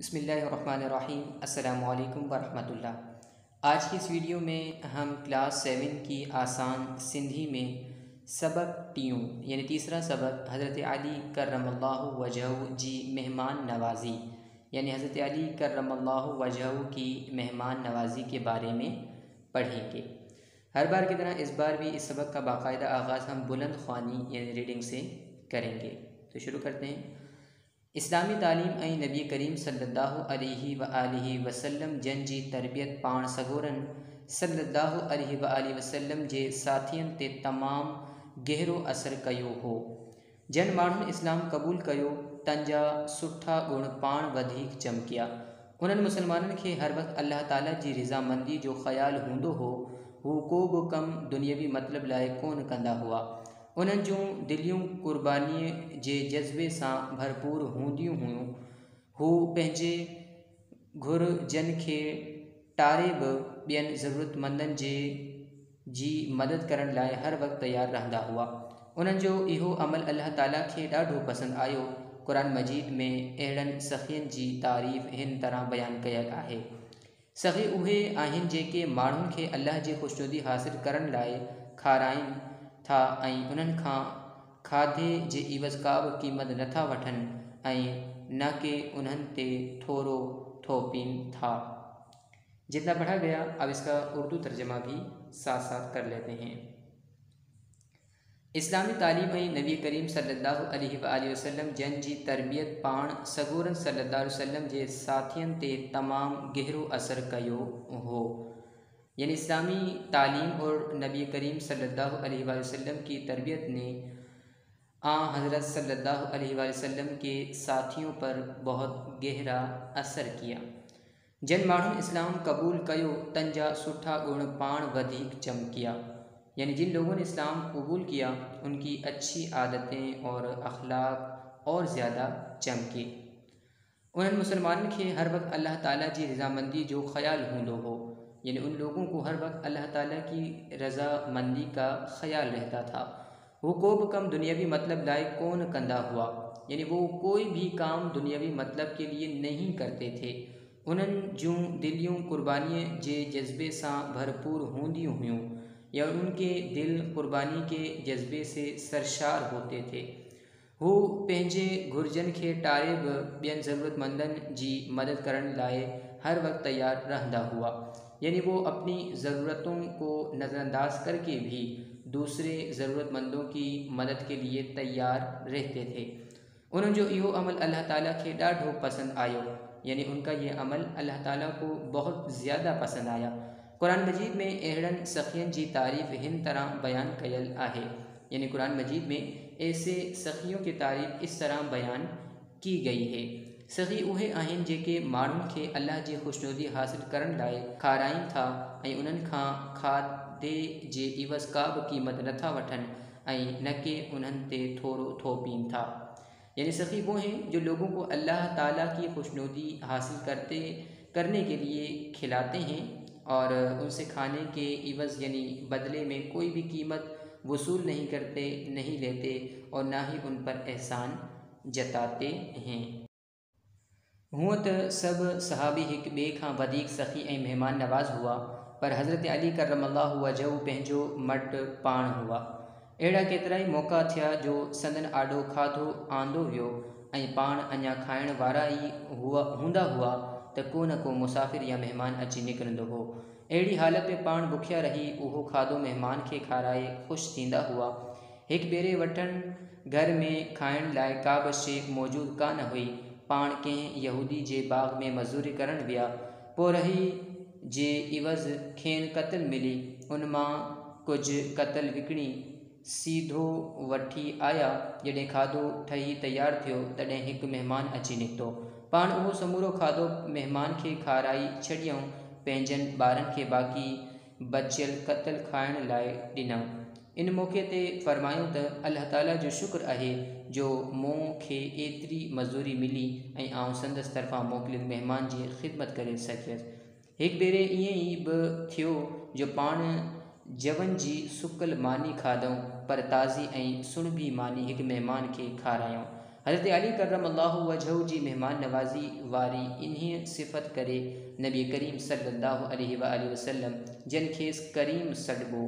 बसमीम अल्लाम वरहमतुल्लाह। आज की इस वीडियो में हम क्लास सेवन की आसान सिंधी में सबक टियों यानी तीसरा सबक, हज़रत अली करमल्लाहु वजह जी मेहमान नवाज़ी, यानी हज़रत अली करमल्लाहु वजह की मेहमान नवाज़ी के बारे में पढ़ेंगे। हर बार की तरह इस बार भी इस सबक का बाकायदा आगाज़ हम बुलंद ख़वानी, यानी रीडिंग से करेंगे। तो शुरू करते हैं। इस्लामी तालीम ऐं नबी करीम सल्लल्लाहु अलैहि व आलिहि वसल्लम जन जी तरबियत पाण सगोरन सल्लल्लाहु अलैहि व आलिहि वसल्लम जे साथियनि ते तमामु गहरो असरु कयो हो। जन माण्हुनि इस्लाम क़बूल कयो तंहिंजा सुठा गुण पाण वधीक चमकिया। उन्हनि मुसलमाननि खे हर वक़्तु अल्लाह ताला जी रज़ामंदी जो ख़्यालु हूंदो हो, हू को बि कमु दुनियावी मतिलब लाइ कोन कंदा हुआ। उन्हनि जूं दिलियूं क़ुर्बानीअ जज़्बे सां भरपूर हूंदियूं हुयूं, हू पंहिंजे घुरजनि खे टारे बि ॿियनि ज़रूरतमंदनि जे जी मदद लाइ हर वक़्तु तयारु रहंदा हुआ। उन्हनि जो अमल अलाह ताला खे ॾाढो पसंदि आयो। क़ुर मजीद में अहिड़नि सखियुनि जी तारीफ़ हिन तरह बयानु कयल आहे। सखी उहे आहिनि जेके माण्हुनि खे अलाह जी ख़ुशनुदी करण लाइ खाराइनि था ऐं खाधे जे इवज़ का बि क़ीमत नथा वठनि, ऐं न कि उन्हनि थोरो थोपीनि था। जितना पढ़ा गया, अब इसका उर्दू तर्जमा भी साथ साथ कर लेते हैं। इस्लामी तालीम नबी करीम सल्लल्लाहु अलैहि वसल्लम जन जी तरबियत पाण सगोरन वसल्लम जे साथियनि ते तमामु गहरो असरु कयो हो। यानी इस्लामी तालीम और नबी करीम अलैहि वसल्लम की तरबियत ने आ हज़रत अलैहि वसल्लम के साथियों पर बहुत गहरा असर किया। जन माण्हुनि इस्लाम कबूल कयो तंजा सुठा गुण पाण वधिक चमकिया। यानी जिन लोगों ने इस्लाम कबूल किया, उनकी अच्छी आदतें और अखलाक और ज़्यादा चमके। उन्हनि मुसलमाननि खे हर वक़्तु अल्लाह ताला जी रज़ामंदी जो ख़्याल हूंदो हो यानी उन लोगों को हर वक्त अल्लाह ताला की रज़ामंदी का ख्याल रहता था। वो को भी कम दुनियावी मतलब लाए कौन कंदा हुआ? यानी वो कोई भी काम दुनियावी मतलब के लिए नहीं करते थे। उन्हनि जूं दिलियूं क़ुर्बानीअ जे जज़्बे सां भरपूर हूंदियूं हुयूं, या उनके दिल क़ुर्बानी के जज्बे से सरशार होते थे। हू पंहिंजे घुर्जनि खे टारे बि ज़रूरतमंदनि जी मदद करण लाइ हर वक़्तु तयारु रहंदा हुआ। यानी वो अपनी ज़रूरतों को नज़रअंदाज करके भी दूसरे ज़रूरतमंदों की मदद के लिए तैयार रहते थे। उन्होंने जो इहो अमल अल्लाह ताला के ॾाढो पसंदि आयो, यानी उनका ये अमल अल्लाह ताला को बहुत ज़्यादा पसंद आया। कुरान मजीद में अहिड़नि सखियनि जी तारीफ़ हिन तरह बयान कयल आहे। यानी कुरान मजीद में ऐसे सखियों की तारीफ़ इस तरह बयान की गई है। सही उहे आहिनि जेके माण्हुनि खे अलाह जी ख़ुशनुदी हासिलु करण लाइ खाराइनि था ऐं उन्हनि खां खाधे जे इवज़ का बि क़ीमत नथा वठनि ऐं न कि उन्हनि ते थोरो थोपीनि था। यानी सखी वो हैं जो लोगों को अल्लाह ताला की खुशनुदी हासिल करते, करने के लिए खिलाते हैं और उनसे खाने के इवज़ यानी बदले में कोई भी कीमत वसूल नहीं करते, नहीं लेते और ना ही उन पर एहसान जताते हैं। हूँ त सभु सहाबी हिक ॿिए खां सख़ी ऐं महिमान नवाज़ हुआ, पर हज़रत अली करम अलाह वजह पंहिंजो मट पाण हुआ। अहिड़ा केतिरा ई मौक़ा थिया जो संदन आॾो खाधो आंदो वियो ऐं पाण अञा खाइण वारा ई हुआ, हूंदा हुआ त को न को मुसाफ़िर या महिमान अची निकिरंदो हो। अहिड़ी हालत में पाण बुखिया रही उहो खाधो महिमान खे खाराए ख़ुशि थींदा हुआ। हिकु ॿेरे वठनि घर में खाइण लाइ का बि कान हुई। पाण कंहिं यहूदी जे बाग़ में विया, पोइ रही जे इवज़ खेनि क़तल मिली, उन कुझु क़तल विकिणी, सीधो वठी आया, जॾहिं खाधो ठही तयारु थियो, तॾहिं हिकु महिमान अची निकितो। पाण उहो समूरो खाधो महिमान खे खाराई छॾियऊं, पंहिंजनि ॿारनि खे बाक़ी बचियल क़तल खाइण लाइ ॾिनऊं। इन मौक़े ते फ़रमायूं त अलाह ताला जो शुक्र आहे, जो मूंखे एतिरी मज़दूरी मिली ऐं आउं संदसि तरफ़ां मोकिलियल महिमान जी ख़िदमत करे सघियसि। हिकु भेरे ईअं ई बि जो पाण जवन जी सुकल मानी खाधऊं, पर ताज़ी ऐं सुणिबी मानी हिकु महिमान खे खारायूं। हज़रत अली करम अल्लाह वजह जी मेहमान नवाजी वारी इन्हें सिफत करे नबी करीम सल्लल्लाहु अलैहि वसल्लम, जन खेस करीम सडबो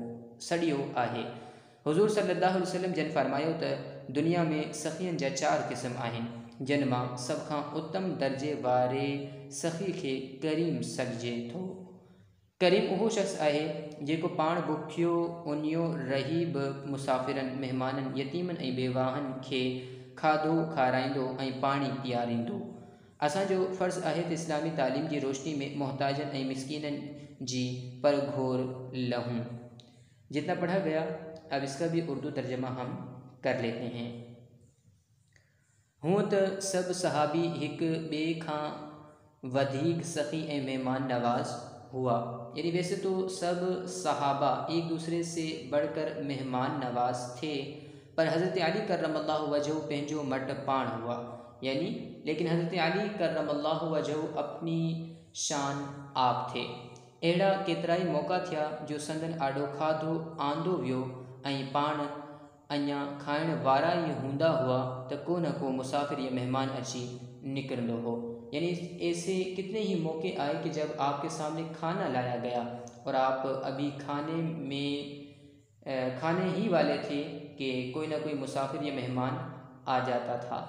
सड़ियो आहे। हुजूर सल्लल्लाहु अलैहि वसल्लम जन फरमायो त, दुनिया में सखियन जा चार क़िस्म आहिनि, जिन माँ सभ खां उत्तम दर्जे वारे सखी खे करीम सॾिजे थो। करीम उहो शख़्स आहे, जेको पाण बुखियो, उनियो रही बि मुसाफ़िरनि, महिमाननि, यतीमनि ऐं बेवाहनि खे खाधो, खाराईंदो ऐं पाणी पीआरींदो। असांजो फ़र्ज़ु आहे त इस्लामी तालीम जी रोशनी में मोहताजनि ऐं मिसकिननि जी पर घोर लहूं। जितना पढ़ा गया, अब इसका भी उर्दू तर्जमा हम कर लेते हैं। हूँ त सब सहाबी हिक ॿिए खां वधीक सख़ी ऐं महिमान नवाज़ हुआ। यानी वैसे तो सब सहाबा एक दूसरे से बढ़कर मेहमान नवाज़ थे, पर हज़रत अली करम अल्लाह वजह पंहिंजो मट पाण हुआ। यानी, लेकिन हज़रत अली करम वजह अपनी शान आप थे। अहिड़ा केतिरा ई मौक़ा थिया, जो संदन आॾो खाधो, आंदो वियो, ऐं पाण खाइण वारा ई हूंदा हुआ त को न को मुसाफ़िर या मेहमान अची निकिरंदो हो। यानी ऐसे कितने ही मौके आए कि जब आपके सामने खाना लाया गया और आप अभी खाने में खाने ही वाले थे कि कोई ना कोई मुसाफिर या मेहमान आ जाता था।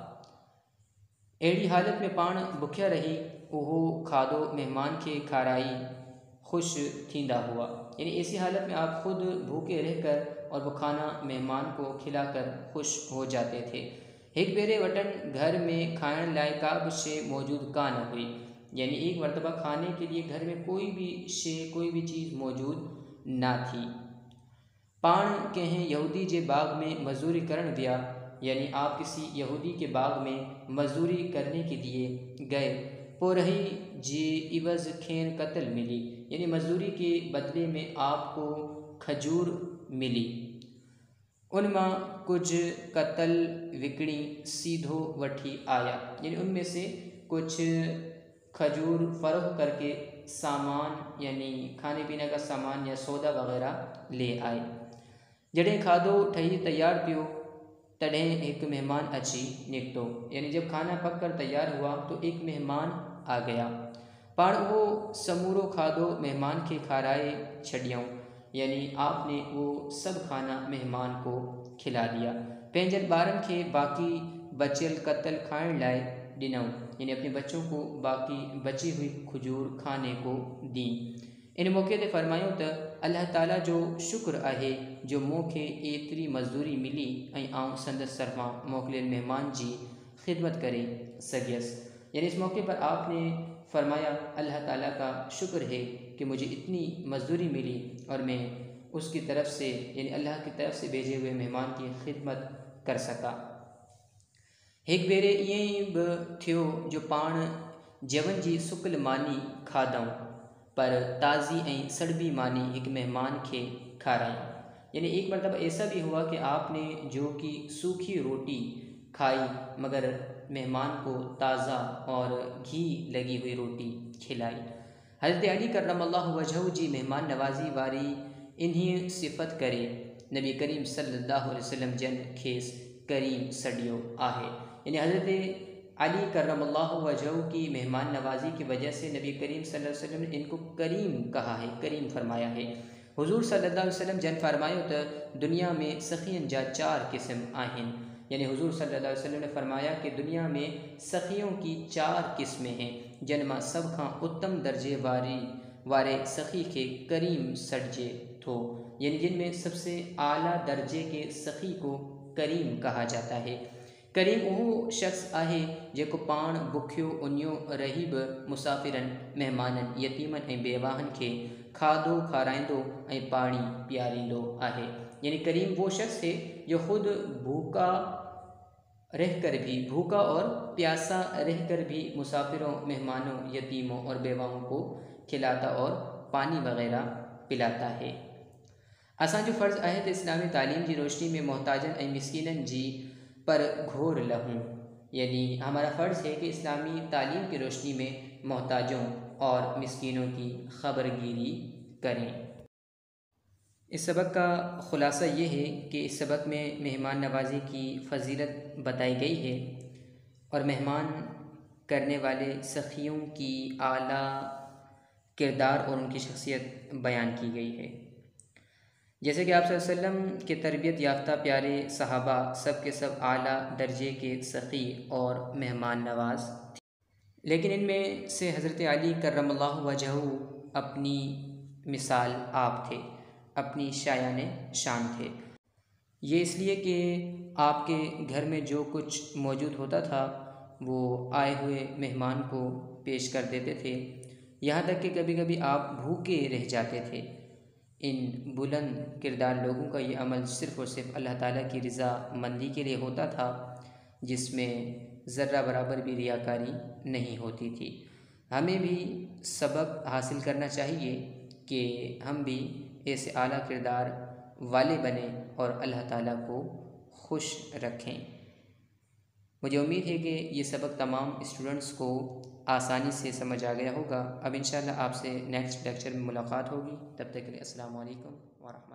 अड़ी हालत में पाण बुखिया रही उहो खाधो मेहमान के खाराई खुश थींदा हुआ। यानी ऐसी हालत में आप खुद भूखे रहकर और वो खाना मेहमान को खिलाकर खुश हो जाते थे। एक बेरे वटन घर में खाइण लाइ का बि शइ मौजूद कान हुई। यानी एक मरतबा खाने के लिए घर में कोई भी शे कोई भी चीज़ मौजूद ना थी। पाण कंहिं यहूदी जे बाग में मजदूरी करण विया यानी आप किसी यहूदी के बाग में मजदूरी करने के लिए गए। पोरही जे इवज़ खेन कत्ल मिली। यानी मजदूरी के बदले में आपको खजूर मिली। उनमां कुछ कतल, विकणी, सीधो वठी आया। यानी उनमें से कुछ खजूर फ़रोख करके सामान, यानी खाने पीने का सामान या सौदा वग़ैरह ले आए। जॾहिं खाधो ठही तैयार पियो तॾहिं एक मेहमान अची निकितो। यानी जब खाना पक कर तैयार हुआ तो एक मेहमान आ गया। पाण वो समूरो खाधो मेहमान के खाराए छॾियऊं यानी आपने वो सब खाना मेहमान को खिला दिया। पंहिंजनि ॿारनि खे बाक़ी बचियल कतल खाइण लाइ ॾिनऊं यानी अपने बच्चों को बाक़ी बची हुई खजूर खाने को दी। इन मौक़े ते फ़रमायूं त अलाह ताला जो शुक्र आहे, जो मूंखे एतिरी मज़दूरी मिली, ऐं आउं संदसि तरफ़ां मोकिलियल महिमान ख़िदमत करे सघियसि यानी इस मौके पर आपने फरमाया, अल्लाह ताला का शुक्र है कि मुझे इतनी मजदूरी मिली और मैं उसकी तरफ़ से, यानी अल्लाह की तरफ़ से भेजे हुए मेहमान की खिदमत कर सका। एक भेरे ये बि जो पाण जवन जी सुकल मानी खाधऊं पर ताज़ी ऐं सड़बी मानी एक मेहमान के खाराई यानी एक मरतबा ऐसा भी हुआ कि आपने जो कि सूखी रोटी खाई, मगर मेहमान को ताज़ा और घी लगी हुई रोटी खिलाई। हज़रत अली करम वजह जी मेहमान नवाज़ी वारी इन्हीं सिफ़त करे। नबी करीम सल्लल्लाहु अलैहि वसल्लम जन खेस करीम सडियो आहे। यानी हज़रत अली करम वजह की मेहमान नवाजी की वजह से नबी करीम सल्लल्लाहु अलैहि वसल्लम ने इनको करीम कहा है, करीम फरमाया है। हुजूर सल्लल्लाहु अलैहि वसल्लम जन फरमायो तो दुनिया में सखियन जा चार किस्म आहिनि। यानी हुजूर सल्लल्लाहु अलैहि वसल्लम ने फरमाया कि दुनिया में सखियों की चार किस्में हैं जिन माँ सब खां उत्तम दर्जे वारी, वारे सखी के करीम सॾिजे थो। यानी जिनमें सबसे आला दर्जे के सखी को करीम कहा जाता है। करीम उहो शख़्स आहे, जेको पाण बुखियो उनियो रही बि मुसाफ़िरनि, महिमाननि, यतीमनि बेवाहनि खे खाधो, खाराईंदो ऐं पाणी पीआरींदो आहे। यानी करीम वो शख्स है जो खुद भूखा रहकर भी, भूखा और प्यासा रहकर भी मुसाफिरों, मेहमानों, यतीमों और बेवाओं को खिलाता और पानी वगैरह पिलाता है। असांजो फ़र्ज़ आहे त इस्लामी तालीम जी रोशनी में मोहताजन ऐं मिसकिननि जी पर घोर लहूँ। यानी हमारा फ़र्ज़ है कि इस्लामी तालीम की रोशनी में मोहताजों और मिसकिनों की ख़बरगिरी करें। इस सबक का ख़ुलासा ये है कि इस सबक में मेहमान नवाजी की फ़जीलत बताई गई है और मेहमान करने वाले सखियों की आला किरदार और उनकी शख्सियत बयान की गई है। जैसे कि आप वसल्लम के तरबियत याफ्ता प्यारे सहाबा, सब के सब आला दर्जे के सखी और मेहमान नवाज़ थे। लेकिन इनमें से हज़रत अली करम वजह अपनी मिसाल आप थे। अपनी शायान शान थे। ये इसलिए कि आपके घर में जो कुछ मौजूद होता था, वो आए हुए मेहमान को पेश कर देते थे। यहाँ तक कि कभी कभी आप भूखे रह जाते थे। इन बुलंद किरदार लोगों का ये अमल सिर्फ़ और सिर्फ़ अल्लाह ताला की रज़ा मंदी के लिए होता था, जिसमें ज़र्रा बराबर भी रियाकारी नहीं होती थी। हमें भी सबक हासिल करना चाहिए कि हम भी ऐसे आला किरदार वाले बने और अल्लाह ताला को खुश रखें। मुझे उम्मीद है कि ये सबक तमाम स्टूडेंट्स को आसानी से समझ आ गया होगा। अब इंशाल्लाह आपसे नेक्स्ट लेक्चर में मुलाकात होगी। तब तक के लिए असल वरहमतुल्लाह